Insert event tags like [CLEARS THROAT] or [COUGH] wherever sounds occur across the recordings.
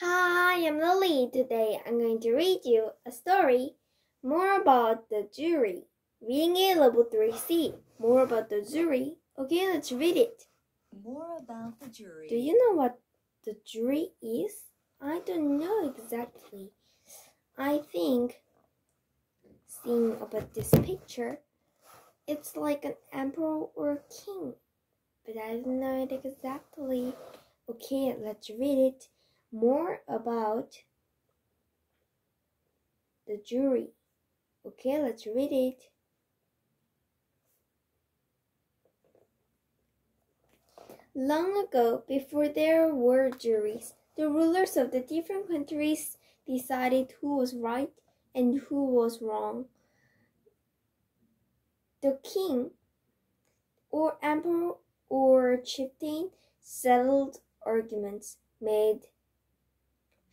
Hi, I'm Lily. Today I'm going to read you a story more about the jury. Reading Gate level 3C. More about the jury. Okay, let's read it. More about the jury. Do you know what the jury is? I don't know exactly. I think, seeing about this picture, it's like an emperor or a king, but I don't know it exactly. Okay, let's read it more about the jury. Okay, let's read it. Long ago, before there were juries, the rulers of the different countries decided who was right and who was wrong. The king or emperor or chieftain settled arguments, made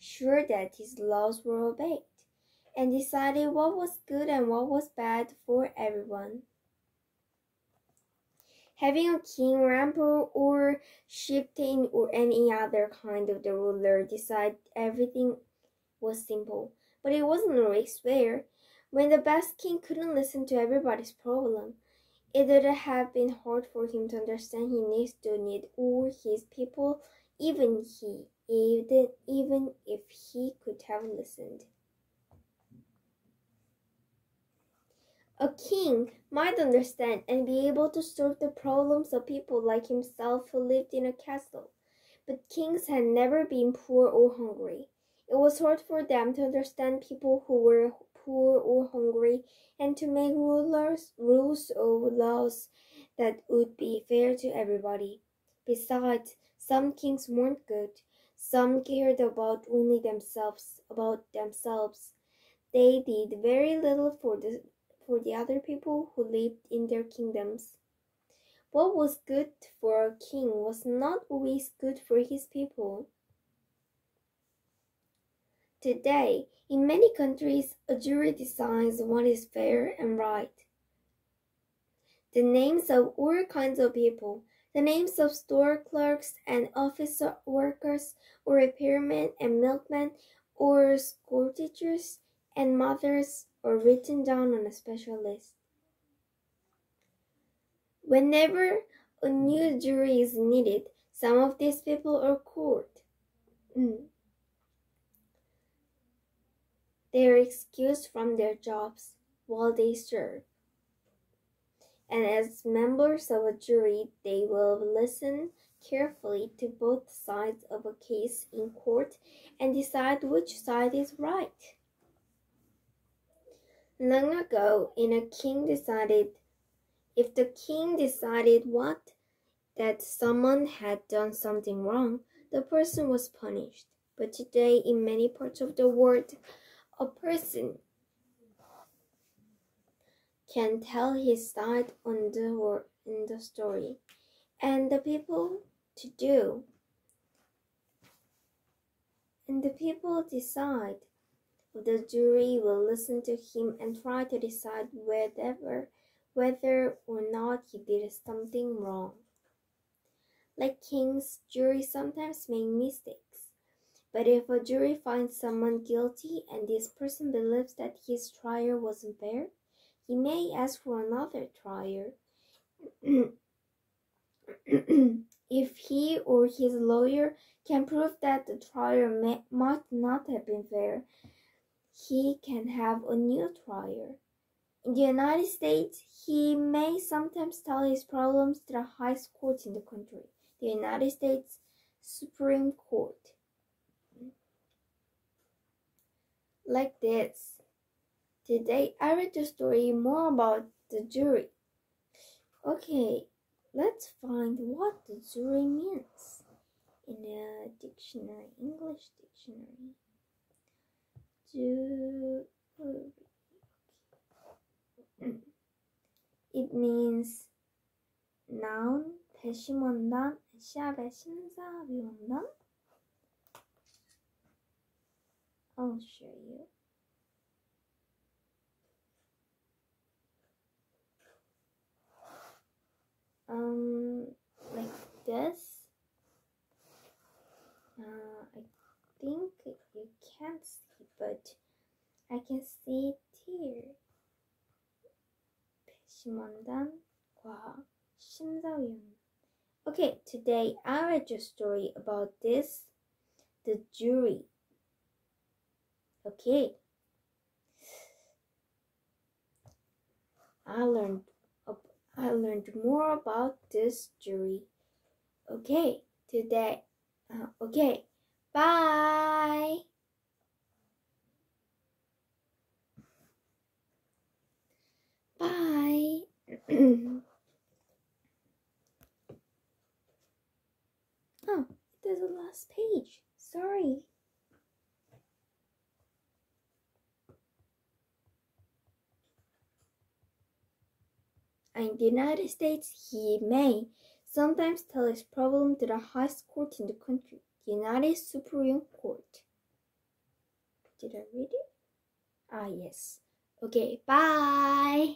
sure that his laws were obeyed, and decided what was good and what was bad for everyone. Having a king or emperor or chieftain or any other kind of the ruler decide everything was simple, but it wasn't always fair. When the best king couldn't listen to everybody's problem, it would have been hard for him to understand he needs to need all his people, even he, even, even if he could have listened. A king might understand and be able to solve the problems of people like himself who lived in a castle, but kings had never been poor or hungry. It was hard for them to understand people who were poor or hungry and to make rulers rules or laws that would be fair to everybody. Besides, some kings weren't good. Some cared about only themselves, about themselves. They did very little for the for the other people who lived in their kingdoms. What was good for a king was not always good for his people. Today, in many countries, a jury decides what is fair and right. The names of all kinds of people, the names of store clerks and office workers, or repairmen and milkmen, or school teachers and mothers, are written down on a special list. Whenever a new jury is needed, some of these people are called. [CLEARS THROAT] They are excused from their jobs while they serve. And as members of a jury, they will listen carefully to both sides of a case in court and decide which side is right. Long ago, in a king decided if the king decided what that someone had done something wrong, the person was punished. But today, in many parts of the world, a person can tell his side on the in the story, and the people to do, and the people decide. The jury will listen to him and try to decide whether whether or not he did something wrong. Like kings, juries sometimes make mistakes. But if a jury finds someone guilty and this person believes that his trial wasn't fair, he may ask for another trial. [CLEARS THROAT] if he or his lawyer can prove that the trial may, might not have been fair, he can have a new trial. In the United States, he may sometimes tell his problems to the highest court in the country, the United States Supreme Court. like this. Today I read the story more about the jury. Okay, let's find what the jury means in a dictionary, English dictionary. Jury. It means noun, 배심원단, 시합의 심사위원단, I'll show you. Um, like this. Uh, I think you can't see, but I can see it here. 배심원단 과학 심사위원. Okay, today I read a story about this, the jury. Okay. I learned I learned more about this jury. Okay, today. Uh, okay, bye. Bye. [CLEARS THROAT] oh, there's a last page. Sorry. In the United States, he may sometimes tell his problem to the highest court in the country, the United Supreme Court. Did I read it? Ah, yes. Okay, bye.